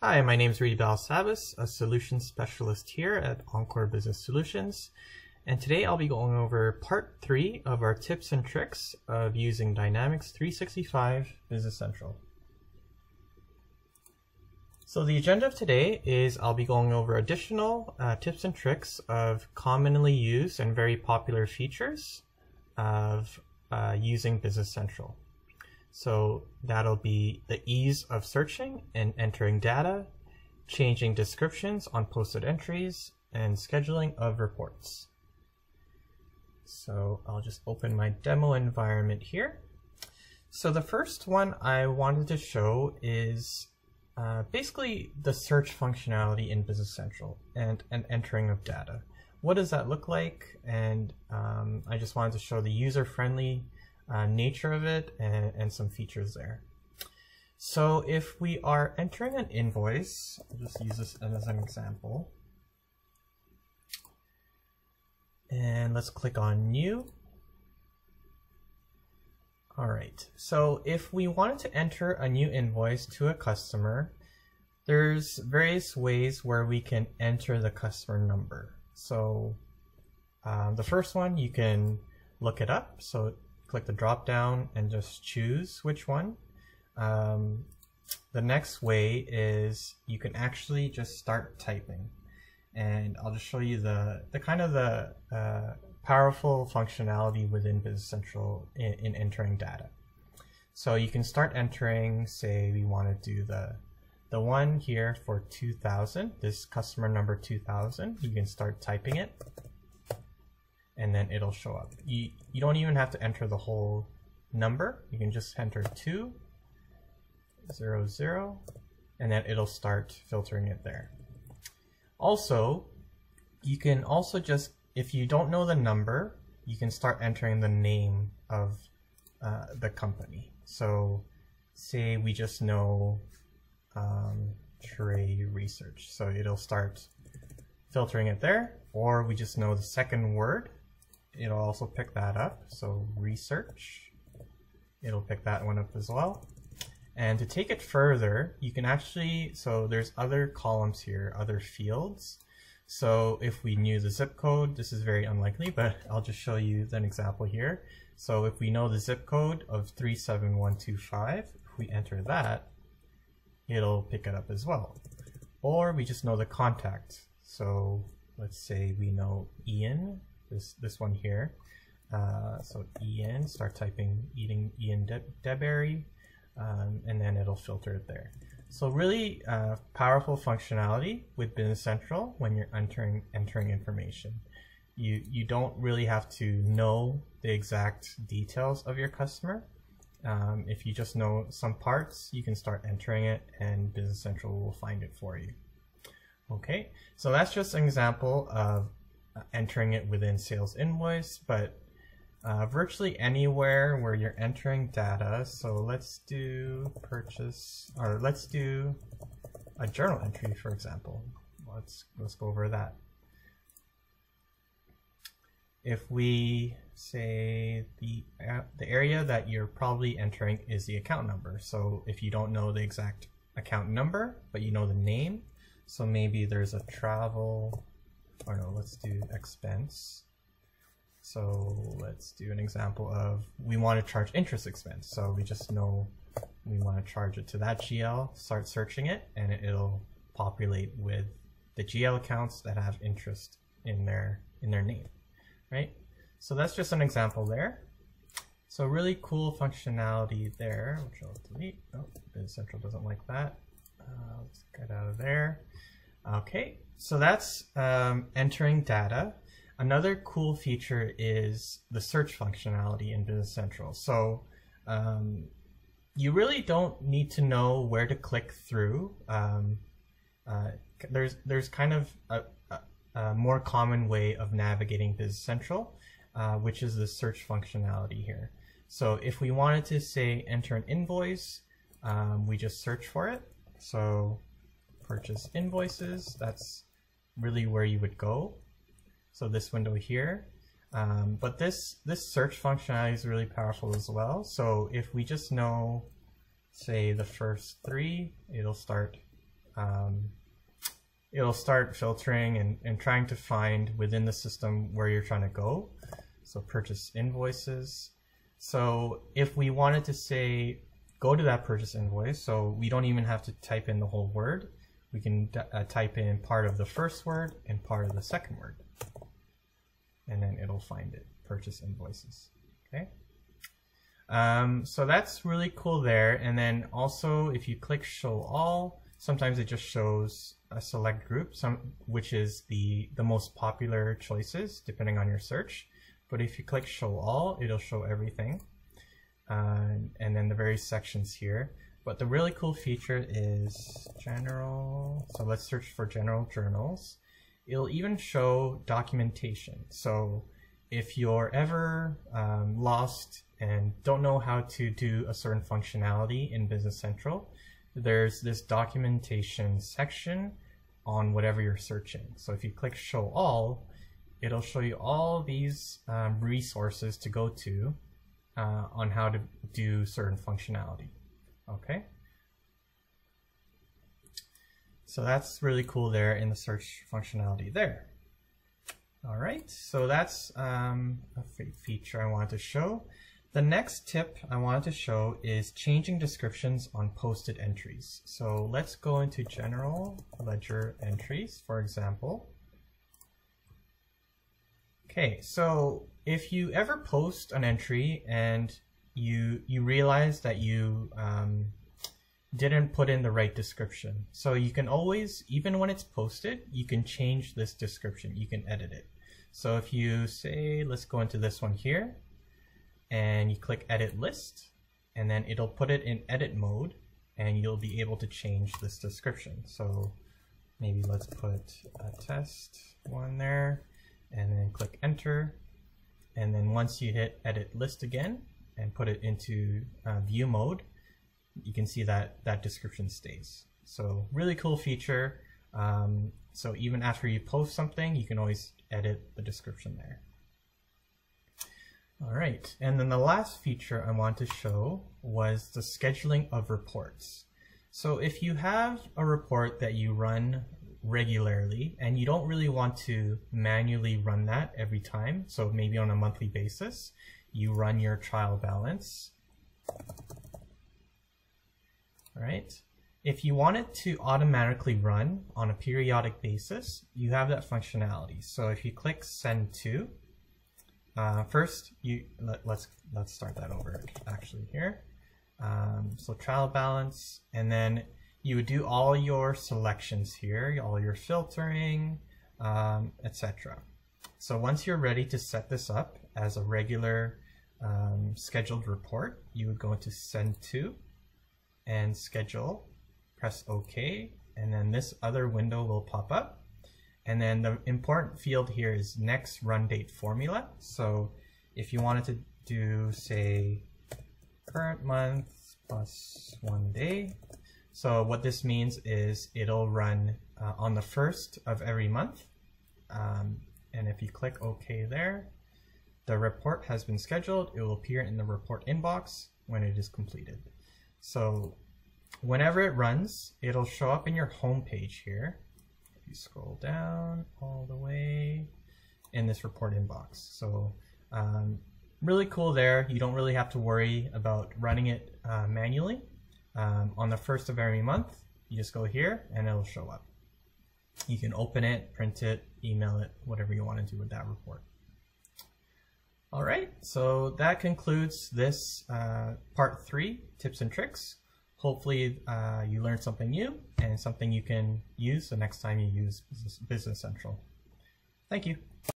Hi, my name is Reid Balsabas, a solutions specialist here at Encore Business Solutions. And today I'll be going over part three of our tips and tricks of using Dynamics 365 Business Central. So the agenda of today is I'll be going over additional uh, tips and tricks of commonly used and very popular features of uh, using Business Central. So that'll be the ease of searching and entering data, changing descriptions on posted entries, and scheduling of reports. So I'll just open my demo environment here. So the first one I wanted to show is uh, basically the search functionality in Business Central and, and entering of data. What does that look like? And um, I just wanted to show the user-friendly uh, nature of it and, and some features there. So if we are entering an invoice, I'll just use this as an example. And let's click on new. All right, so if we wanted to enter a new invoice to a customer, there's various ways where we can enter the customer number. So um, the first one, you can look it up. So click the drop down and just choose which one. Um, the next way is you can actually just start typing and I'll just show you the, the kind of the uh, powerful functionality within Business Central in, in, entering data. So you can start entering, say we want to do the, the one here for 2000, this customer number 2000, you can start typing it and then it'll show up. You, you don't even have to enter the whole number. You can just enter 2, 0, 0, and then it'll start filtering it there. Also, you can also just, if you don't know the number, you can start entering the name of uh, the company. So say we just know um, Trey Research. So it'll start filtering it there, or we just know the second word it'll also pick that up. So research, it'll pick that one up as well. And to take it further, you can actually, so there's other columns here, other fields. So if we knew the zip code, this is very unlikely, but I'll just show you an example here. So if we know the zip code of 37125, if we enter that, it'll pick it up as well. Or we just know the contact. So let's say we know Ian this this one here. Uh, so Ian, start typing eating Ian De Deberry, um, and then it'll filter it there. So really uh, powerful functionality with Business Central when you're entering entering information. You you don't really have to know the exact details of your customer. Um, if you just know some parts, you can start entering it, and Business Central will find it for you. Okay, so that's just an example of entering it within sales invoice, but uh, virtually anywhere where you're entering data. So let's do purchase, or let's do a journal entry, for example. Let's let's go over that. If we say the uh, the area that you're probably entering is the account number. So if you don't know the exact account number, but you know the name, so maybe there's a travel or no, let's do expense. So let's do an example of we want to charge interest expense. So we just know we want to charge it to that GL, start searching it, and it'll populate with the GL accounts that have interest in their in their name, right? So that's just an example there. So really cool functionality there, which I'll delete. Oh, Central doesn't like that. Uh, let's get out of there. Okay, so that's um, entering data. Another cool feature is the search functionality in Business Central. So um, you really don't need to know where to click through. Um, uh, there's there's kind of a, a, more common way of navigating Business Central, uh, which is the search functionality here. So if we wanted to say enter an invoice, um, we just search for it. So purchase invoices, that's really where you would go. So this window here. Um, but this, this search functionality is really powerful as well. So if we just know, say, the first three, it'll start um, it'll start filtering and, and trying to find within the system where you're trying to go. So purchase invoices. So if we wanted to say, go to that purchase invoice, so we don't even have to type in the whole word. We can uh, type in part of the first word and part of the second word. And then it'll find it, purchase invoices, okay? Um, so that's really cool there. And then also if you click show all, sometimes it just shows a select group, some which is the, the most popular choices depending on your search. But if you click show all, it'll show everything. Uh, and then the various sections here. But the really cool feature is general. So let's search for general journals. It'll even show documentation. So if you're ever um, lost and don't know how to do a certain functionality in Business Central, there's this documentation section on whatever you're searching. So if you click show all, it'll show you all these um, resources to go to uh, on how to do certain functionality. Okay. So that's really cool there in the search functionality there. All right, so that's um, a feature I wanted to show. The next tip I wanted to show is changing descriptions on posted entries. So let's go into general ledger entries, for example. Okay, so if you ever post an entry and you you realize that you um, didn't put in the right description. So you can always, even when it's posted, you can change this description. You can edit it. So if you say, let's go into this one here, and you click edit list, and then it'll put it in edit mode, and you'll be able to change this description. So maybe let's put a test one there, and then click enter. And then once you hit edit list again, and put it into uh, view mode, you can see that that description stays. So really cool feature. Um, so even after you post something, you can always edit the description there. All right, and then the last feature I want to show was the scheduling of reports. So if you have a report that you run regularly and you don't really want to manually run that every time, so maybe on a monthly basis, you run your trial balance right? If you want it to automatically run on a periodic basis, you have that functionality. So if you click send to, uh, first you let, us let's, let's start that over actually here. Um, so trial balance, and then you would do all your selections here, all your filtering, um, etc. So once you're ready to set this up as a regular um, scheduled report, you would go into send to, and schedule, press OK, and then this other window will pop up. And then the important field here is next run date formula. So if you wanted to do, say, current month plus one day. So what this means is it'll run uh, on the first of every month. Um, and if you click OK there, the report has been scheduled. It will appear in the report inbox when it is completed. So whenever it runs, it'll show up in your home page here. If you scroll down all the way in this report inbox. So um, really cool there. You don't really have to worry about running it uh, manually. Um, on the first of every month, you just go here and it'll show up. You can open it, print it, email it, whatever you want to do with that report. All right, so that concludes this uh, part three, tips and tricks. Hopefully uh, you learned something new and something you can use the next time you use Business Central. Thank you.